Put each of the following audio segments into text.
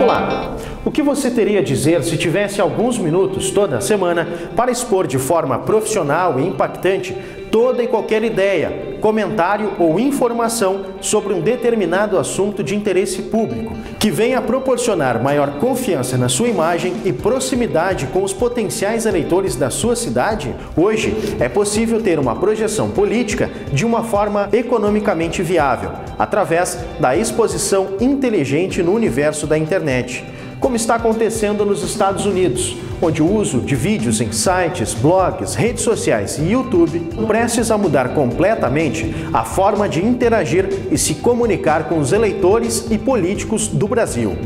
Olá! O que você teria a dizer se tivesse alguns minutos toda semana para expor de forma profissional e impactante toda e qualquer ideia, comentário ou informação sobre um determinado assunto de interesse público, que venha proporcionar maior confiança na sua imagem e proximidade com os potenciais eleitores da sua cidade? Hoje é possível ter uma projeção política de uma forma economicamente viável, através da exposição inteligente no universo da internet como está acontecendo nos Estados Unidos, onde o uso de vídeos em sites, blogs, redes sociais e YouTube prestes a mudar completamente a forma de interagir e se comunicar com os eleitores e políticos do Brasil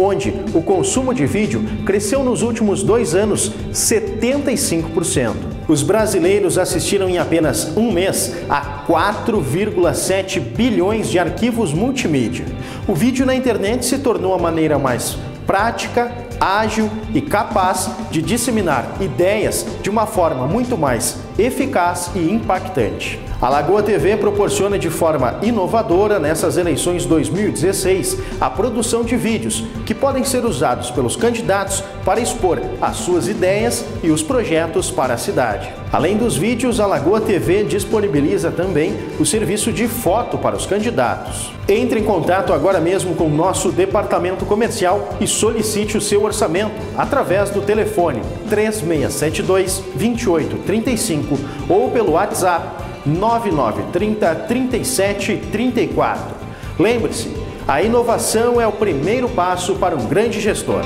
onde o consumo de vídeo cresceu nos últimos dois anos 75%. Os brasileiros assistiram em apenas um mês a 4,7 bilhões de arquivos multimídia. O vídeo na internet se tornou a maneira mais prática, ágil e capaz de disseminar ideias de uma forma muito mais eficaz e impactante. A Lagoa TV proporciona de forma inovadora nessas eleições 2016 a produção de vídeos que podem ser usados pelos candidatos para expor as suas ideias e os projetos para a cidade. Além dos vídeos, a Lagoa TV disponibiliza também o serviço de foto para os candidatos. Entre em contato agora mesmo com o nosso departamento comercial e solicite o seu orçamento através do telefone 3672 2835 ou pelo WhatsApp 9930 37 34. Lembre-se, a inovação é o primeiro passo para um grande gestor.